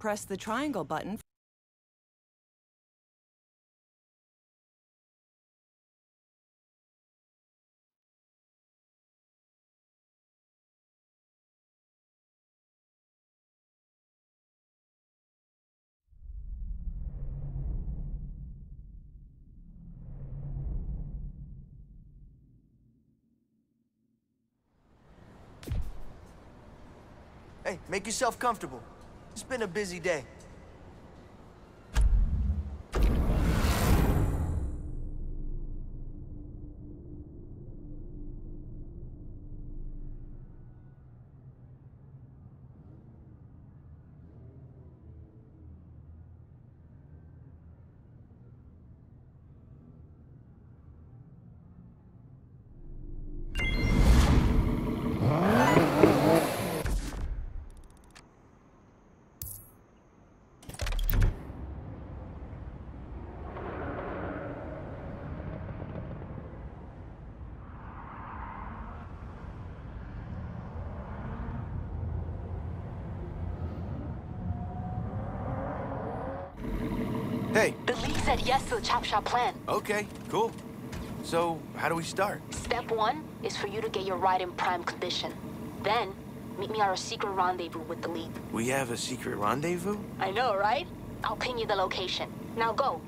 Press the triangle button Hey, make yourself comfortable. It's been a busy day. Hey, The League said yes to the Chop Shop plan. okay, cool. So, how do we start? Step one is for you to get your ride in prime condition. Then, meet me at our secret rendezvous with the League. We have a secret rendezvous? I know, right? I'll ping you the location. Now go.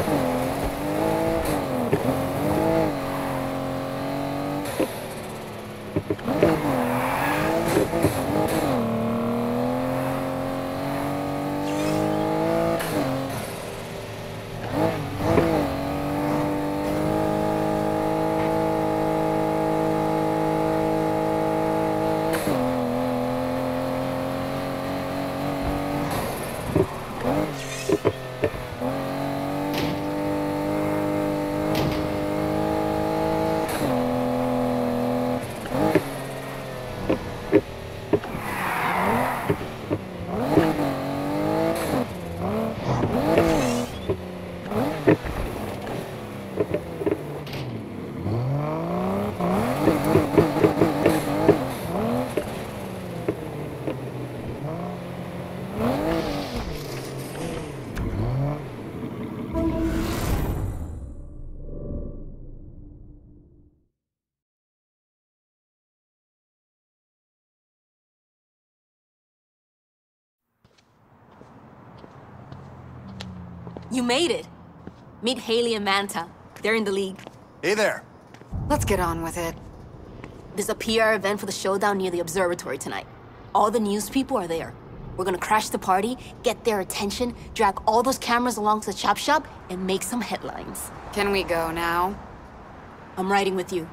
Thank you. You made it! Meet Haley and Manta. They're in the league. Hey there. Let's get on with it. There's a PR event for the showdown near the observatory tonight. All the news people are there. We're gonna crash the party, get their attention, drag all those cameras along to the chop shop, and make some headlines. Can we go now? I'm riding with you.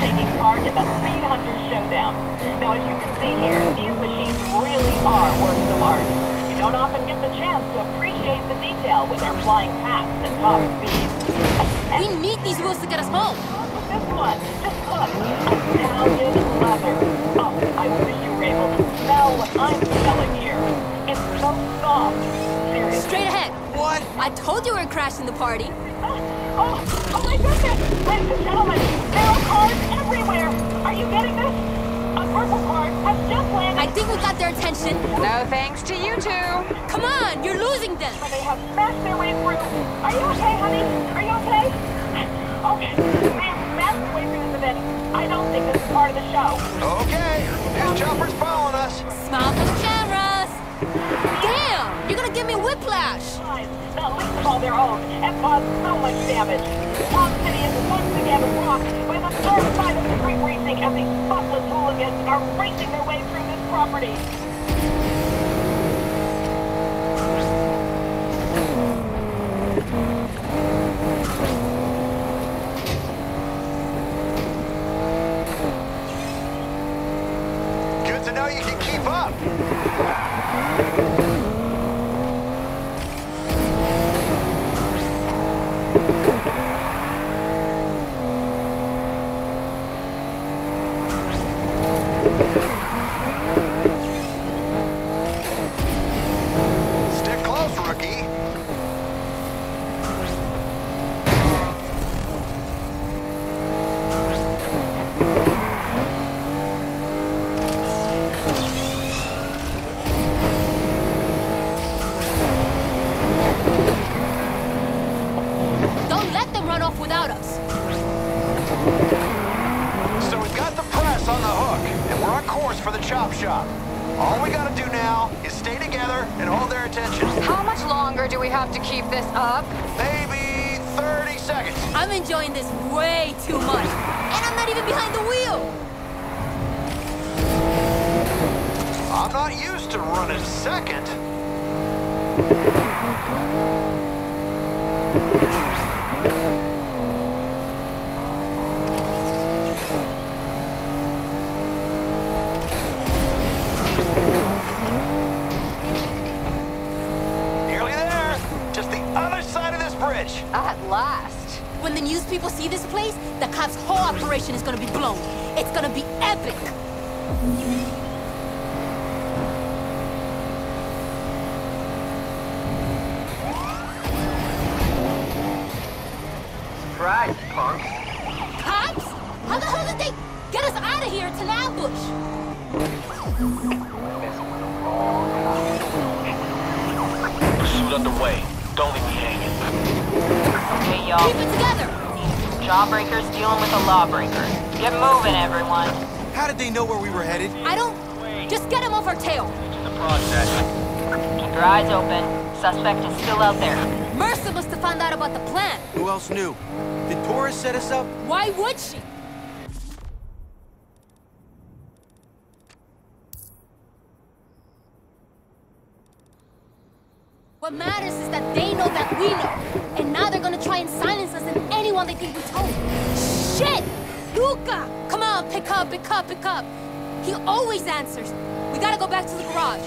Taking part in the Speed Hunter Showdown. Now as you can see here, these machines really are works of art. You don't often get the chance to appreciate the detail with their flying past and top speed. We need these wheels to get us home. This one, just look, Italian leather. Oh, I wish you were able to smell what I'm smelling here. It's so soft. Seriously. Straight ahead. What? I told you we we're crashing the party. Oh, oh, oh my goodness! Ladies and gentlemen, there are cars everywhere! Are you getting this? A purple car has just landed I think we got their attention. No thanks to you two. Come on, you're losing them. and they have smashed their way through. Are you okay, honey? Are you okay? Okay, ma'am, smashed their way through this event. I don't think this is part of the show. Okay, this chopper's following us. Smile for the cameras. Damn, you're gonna give me whiplash. Not least of all their own, and caused so much damage. Long City is once again rocked with a third side of street racing as these thoughtless hooligans are racing their way through this property. Good to know you can keep up. Not used to running second. Nearly there. Just the other side of this bridge. At last. When the news people see this place, the cops' whole operation is gonna be blown. It's gonna be epic. Underway. Don't leave me hanging. Okay, y'all. Keep it together. Jawbreakers dealing with a lawbreaker. Get moving, everyone. How did they know where we were headed? I don't... Just get him off our tail. The process. Keep your eyes open. Suspect is still out there. Mercer must have found out about the plan. Who else knew? Did Torres set us up? Why would she? What matters is that they know that we know. And now they're gonna try and silence us and anyone they think we told. Shit! Luca! Come on, pick up, pick up, pick up. He always answers. We gotta go back to the garage.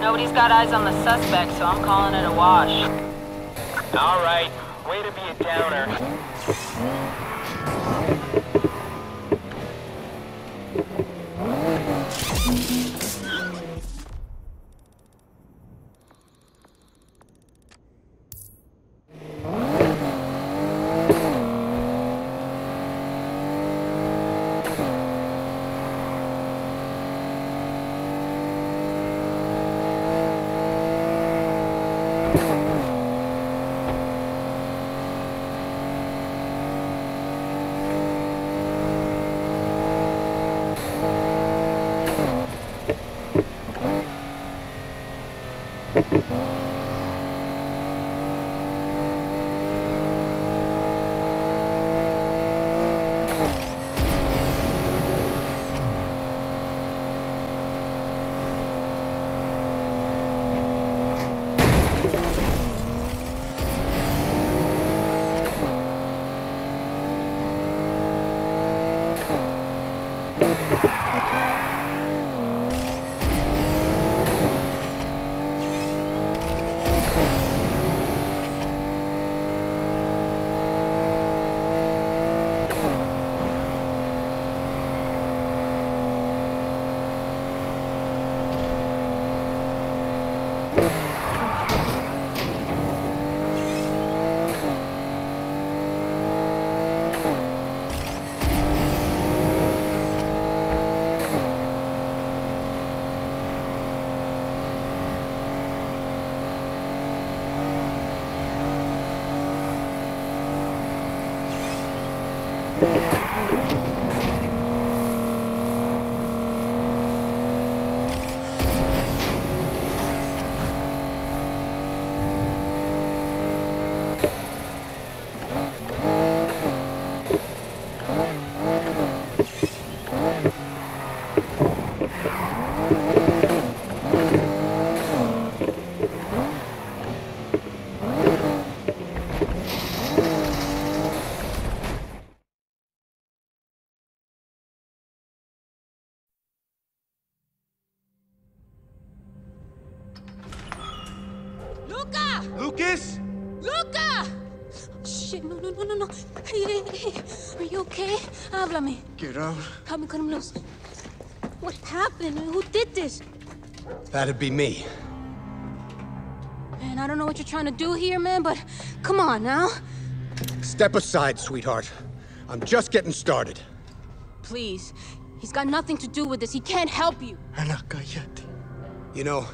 Nobody's got eyes on the suspect, so I'm calling it a wash. All right, way to be a downer. Help me cut him loose. What happened? Who did this? That'd be me. Man, I don't know what you're trying to do here, man, but come on now. Step aside, sweetheart. I'm just getting started. Please. He's got nothing to do with this. He can't help you. Ana, cállate. You know,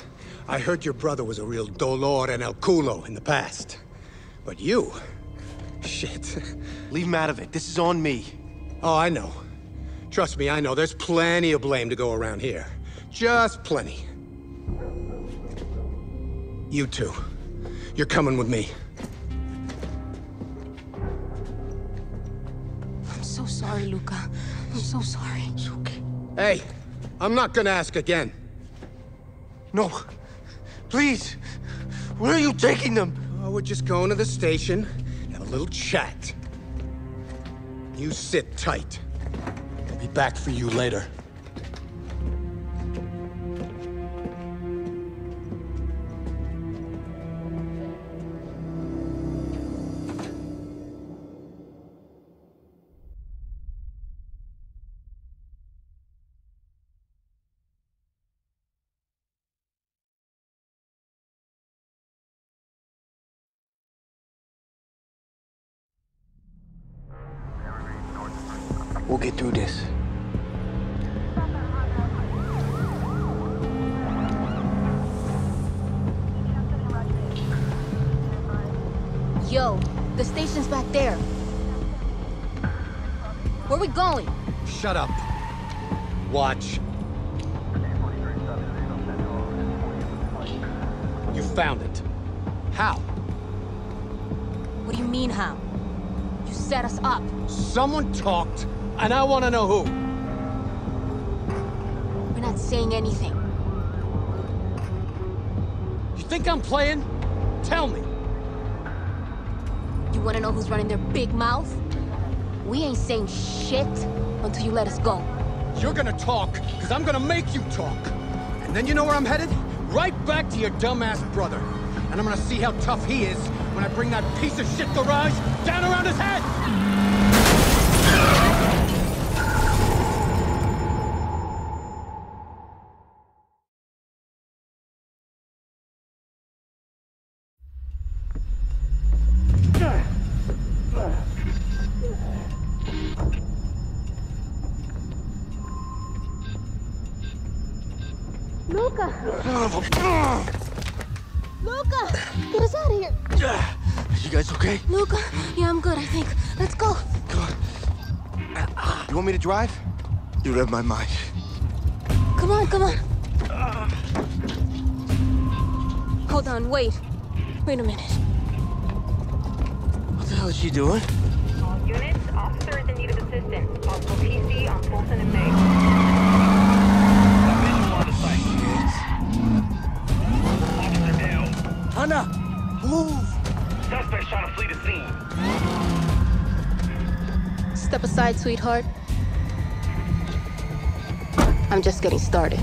I heard your brother was a real dolor and el culo in the past. But you... Shit. Leave him out of it. This is on me. Oh, I know. Trust me, I know. There's plenty of blame to go around here. Just plenty. You two. You're coming with me. I'm so sorry, Luca. I'm so sorry. It's okay. Hey, I'm not gonna ask again. No. Please. Where are you taking them? Oh, we're just going to the station, have a little chat. You sit tight. Be back for you later. We'll get through this. The station's back there. Where are we going? Shut up. Watch. You found it. How? What do you mean, how? You set us up. Someone talked, and I want to know who. We're not saying anything. You think I'm playing? Tell me. Wanna know who's running their big mouth? We ain't saying shit until you let us go. You're gonna talk, because I'm gonna make you talk. And then you know where I'm headed? Right back back to your dumbass brother. And I'm gonna see how tough he is when I bring that piece of shit garage down around his head! Luca! Luca! Get us out of here! You guys okay? Luca! Yeah, I'm good, I think. Let's go. Come on. You want me to drive? You read my mind. Come on, come on. Hold on, wait. Wait a minute. What the hell is she doing? All units, officer is in need of assistance. Possible PC on Fulton and May. Ana! Move! Suspect's trying to flee the scene. Step aside, sweetheart. I'm just getting started.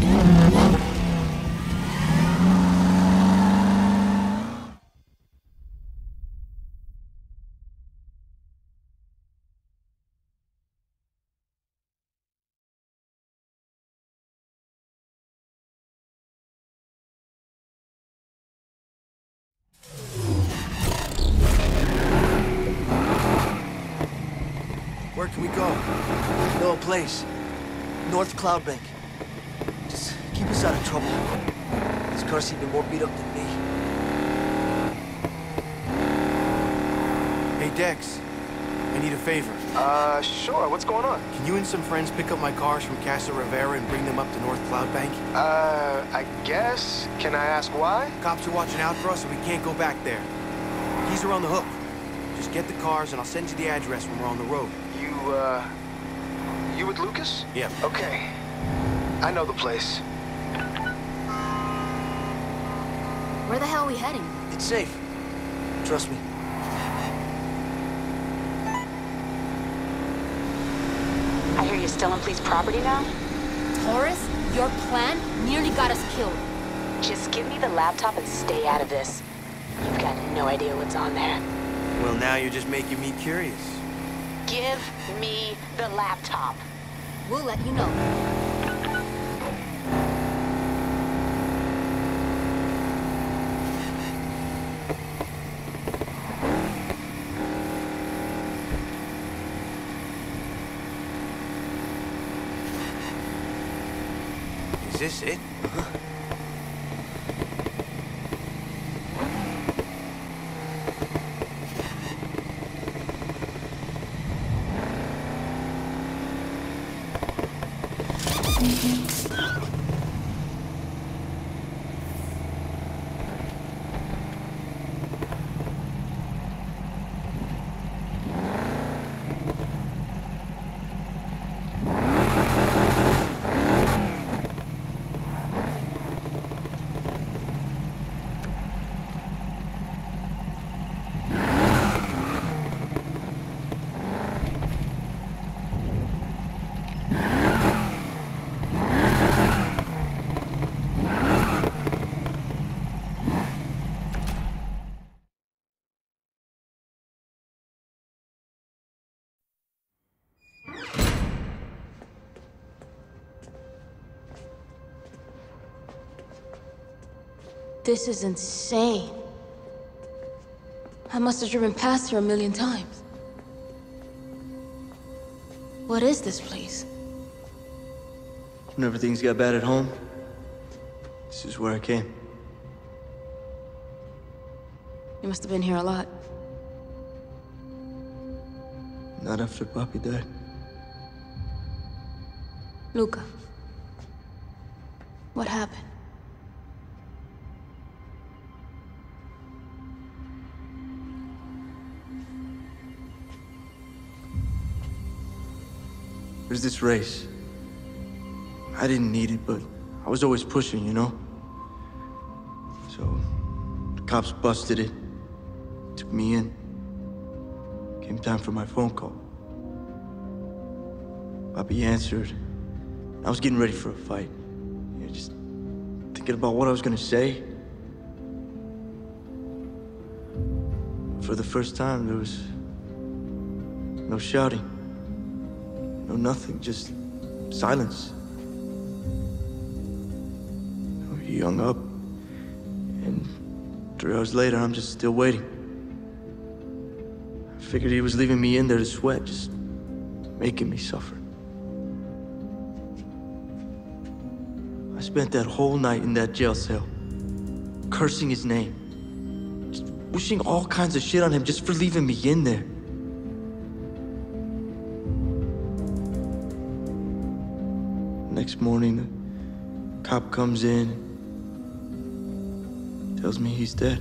Cloud Bank. Just keep us out of trouble. This car's even more beat up than me. Hey, Dex. I need a favor. Uh, sure. What's going on? Can you and some friends pick up my cars from Casa Rivera and bring them up to North Cloud Bank? Uh, I guess. Can I ask why? Cops are watching out for us, and we can't go back there. Keys are on the hook. Just get the cars, and I'll send you the address when we're on the road. You, uh, you with Lucas? Yeah. Okay. I know the place. Where the hell are we heading? It's safe. Trust me. I hear you're still on police property now? Torres, your plan nearly got us killed. Just give me the laptop and stay out of this. You've got no idea what's on there. Well, now you're just making me curious. Give me the laptop. We'll let you know. This it? This is insane. I must have driven past here a million times. What is this place? Whenever things got bad at home, this is where I came. You must have been here a lot. Not after Papi died. Luca. What happened? was this race. I didn't need it, but I was always pushing, you know? So, the cops busted it, took me in. Came time for my phone call. Bobby answered. I was getting ready for a fight. You know, just thinking about what I was gonna say. For the first time, there was no shouting no nothing, just silence. He hung up, and three hours later, I'm just still waiting. I figured he was leaving me in there to sweat, just making me suffer. I spent that whole night in that jail cell, cursing his name, just wishing all kinds of shit on him just for leaving me in there. Morning, the cop comes in, tells me he's dead.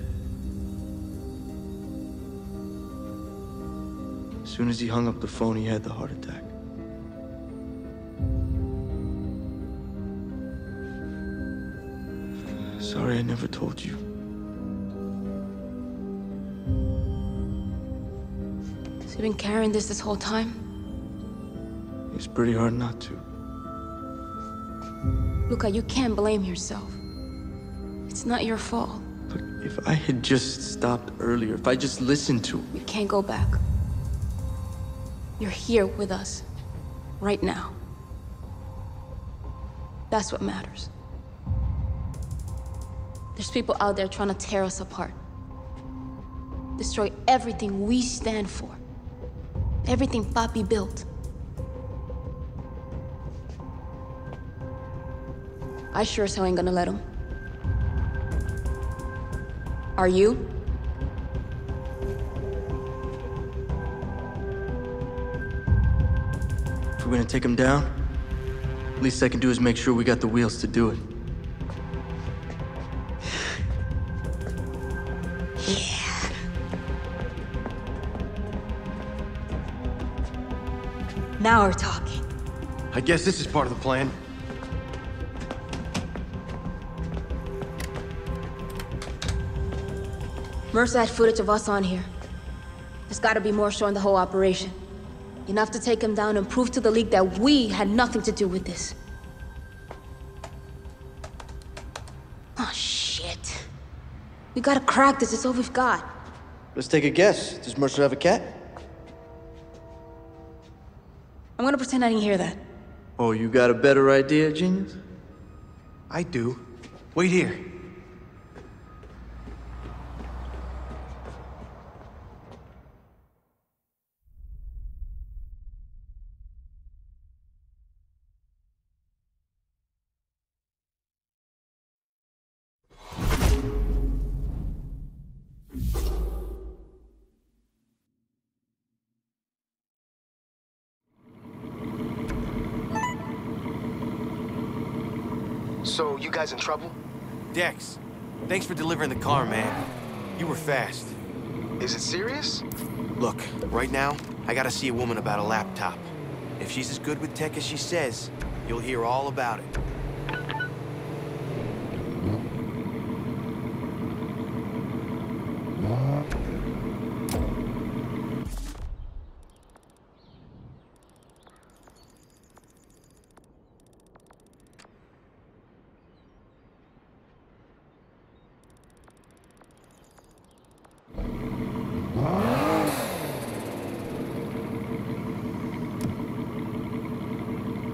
As soon as he hung up the phone, he had the heart attack. Sorry I never told you. So you've been carrying this this whole time? It's pretty hard not to. Luca, you can't blame yourself. It's not your fault. Look, if I had just stopped earlier, if I just listened to We can't go back. You're here with us. Right now. That's what matters. There's people out there trying to tear us apart. Destroy everything we stand for. Everything Papi built. I sure as hell ain't gonna let him. Are you? If we're gonna take him down, least I can do is make sure we got the wheels to do it. Now we're talking. I guess this is part of the plan. Mercer had footage of us on here. There's gotta be more showing the whole operation. Enough to take him down and prove to the League that we had nothing to do with this. Oh, shit. We gotta crack this, it's all we've got. Let's take a guess. Does Mercer have a cat? I'm gonna pretend I didn't hear that. Oh, you got a better idea, genius? I do. Wait here. So, you guys in trouble? Dex, thanks for delivering the car, man. You were fast. Is it serious? Look, right now, I gotta see a woman about a laptop. If she's as good with tech as she says, you'll hear all about it.